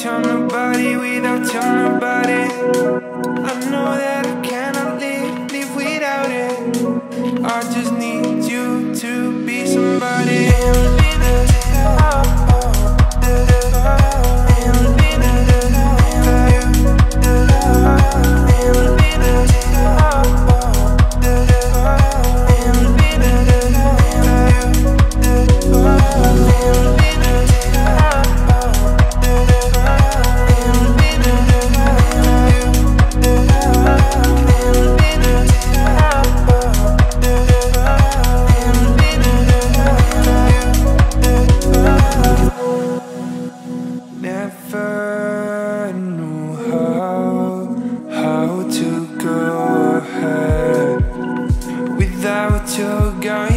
tell nobody without telling nobody. I know that I cannot live, live without it. I just need you to be somebody. your girl